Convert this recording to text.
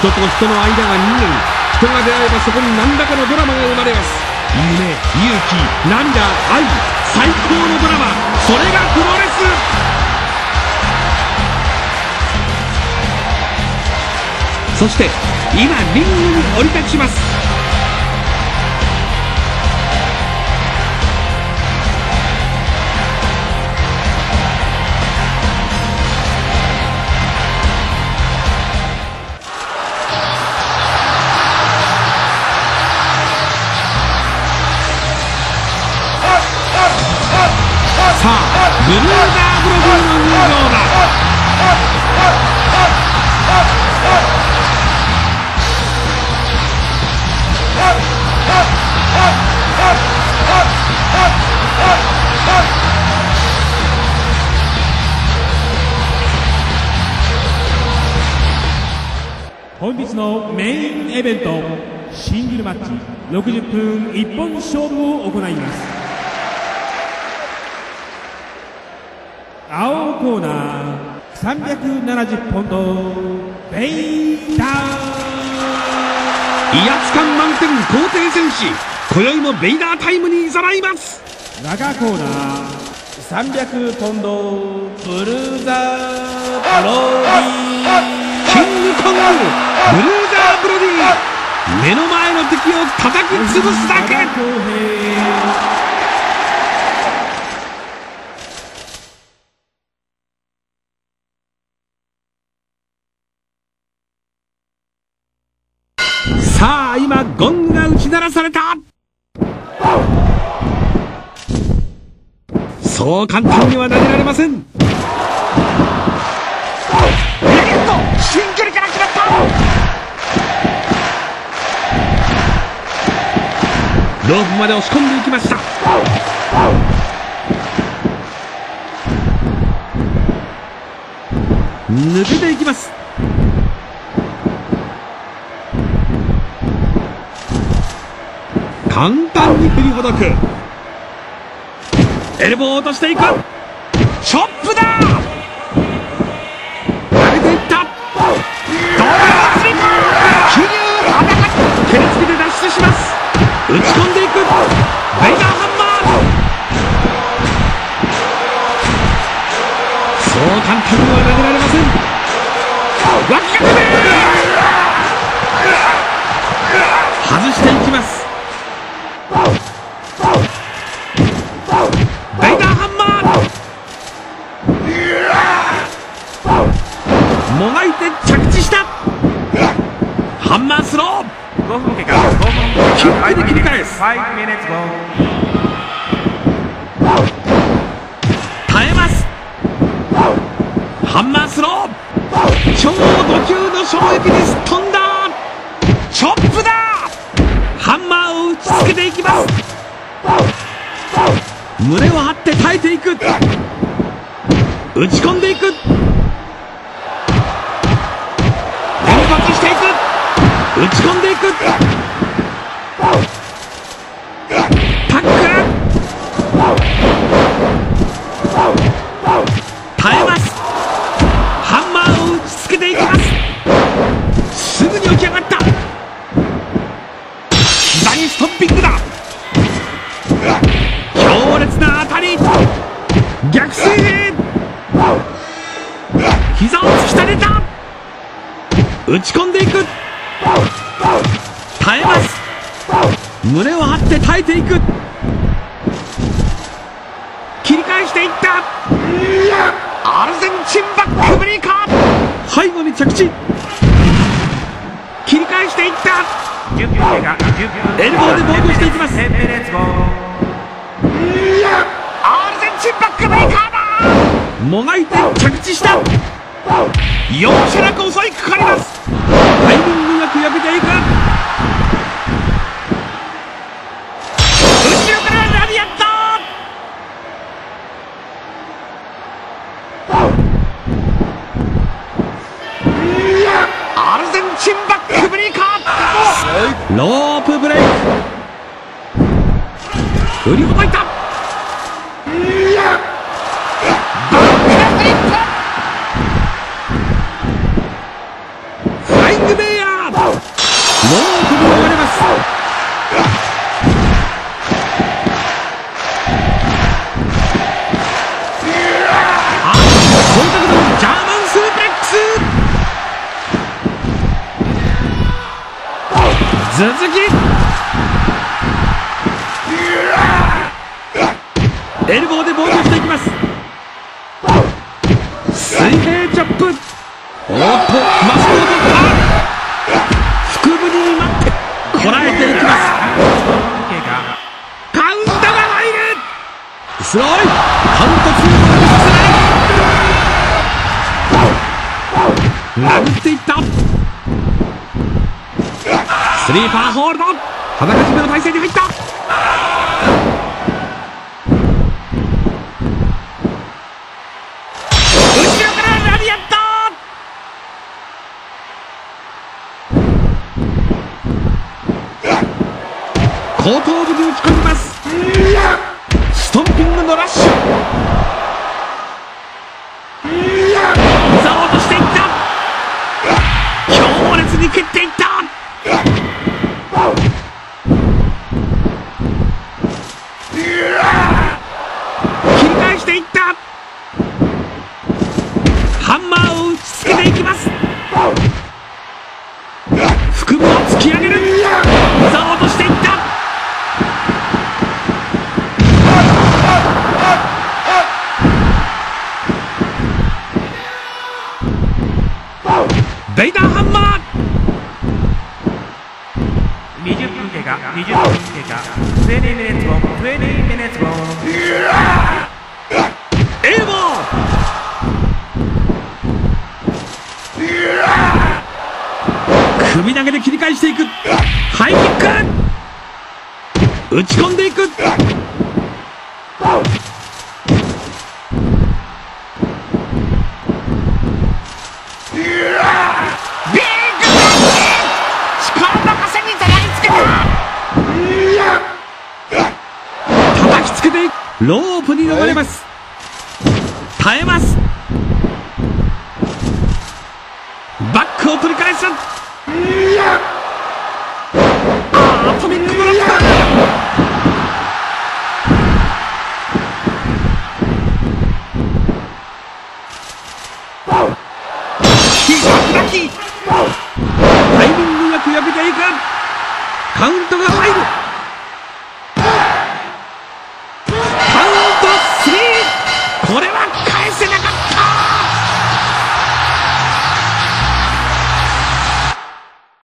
人と人の間が人間。人が出会えばそこに何らかのドラマが生まれます。夢勇気。涙愛。最高のドラマ。それがプロレス。そして今リングに降り立ちます。本日のメインイベントシングルマッチ60分一本勝負を行います。青コーナー370ポンドベイダー。威圧感満点皇帝戦士。今宵もベイダータイムにいざないます。中コーナー300ポンドブルーザーブロディ。キングコングブルーザーブロディ。目の前の敵を叩き潰すだけさあ今ゴングが打ち鳴らされた。そう簡単には投げられません。新距離から決まった。ロープまで押し込んでいきました。抜けていきます簡単に振りほどく。エルボーを落としていく。チョップだハンマースロー5分経過5分キックで切り返す5 minutes go 耐えます。ハンマースロー超ド級の衝撃にす。っ飛んだ。チョップだ。ハンマーを打ちつけていきます。胸を張って耐えていく。打ち込んでいく打ち込んでいく。タックル耐えます。ハンマーを打ちつけていきます。すぐに起き上がった。膝にストッピングだ。強烈な当たり。逆水平膝を突き立てた。打ち込んでいく。胸を張って耐えていく。切り返していった。アルゼンチンバックブリーカ。ー背後に着地。切り返していった。エルボーで防御していきます。アルゼンチンバックブリーカーだ。もがいて着地した。容赦なく襲いかかりますタイミングよく避けていく後ろからラリアットアルゼンチンバックブリーカーロープブレイク。振りほどいた。フライングベイヤー。ロープに逃れます。ス続き。エルボーで防御していきます。水平チョップ。おっとマスクを取った。腹部に待ってこらえていきます。カウントが入る。スローイカウント2をさせない殴っていった。スリーパーホールド。裸締めの体勢に入った。後ろからラリアット。後頭部に打ち込みます。ストンピングのラッシュ。膝を落としていった。強烈に蹴っていった切り返していったハンマーを打ちつけていきます腹部を突き上げる膝を落としていった。ベイダーハンマー。20分経過20分経過。20 minutes 20 minutes gone エルボー首投げで切り返していく。ハイキック。打ち込んでいく。ビッグ。パンチ力任せに叩きつけた叩きつけて。いくロープに逃れます。耐えます。バックを取り返す。タイミングがく避けていく。カウントが入る。